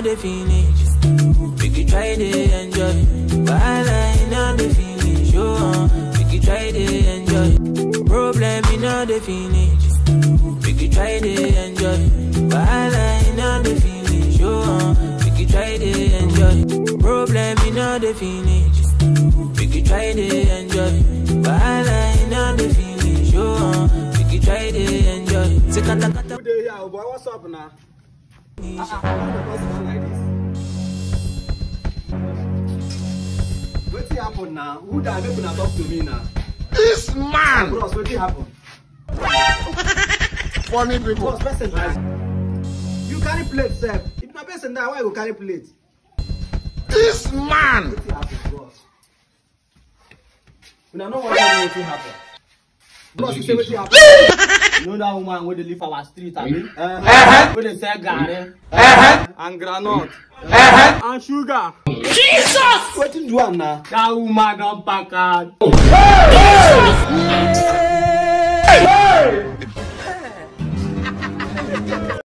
know the finish. Make you try to enjoy. You know the finish. Oh, uh, make you try to enjoy. Problem, you know the finish. Make you try to enjoy. You know the finish. Oh, uh, make you try to enjoy. Problem, you know the finish. Make you try to enjoy. You know the finish. Oh, uh, make you try to enjoy. Say kata kata. Who boy? What's up now? Ah, ah, happen now? Who die? Make una talk to me now. This man! Bros, wetin happen? Funny people. Bros, person die. You carry plate sef. If na person die, why you go carry plate? This man! Wetin happen, bros? Una no wan tell me wetin happen. Bros, you say wetin happen? You know that woman wey dey live our street, abi? Uh-huh. Wey dey sell garri and groundnut and sugar. Wetin do am now? That woman don pack out.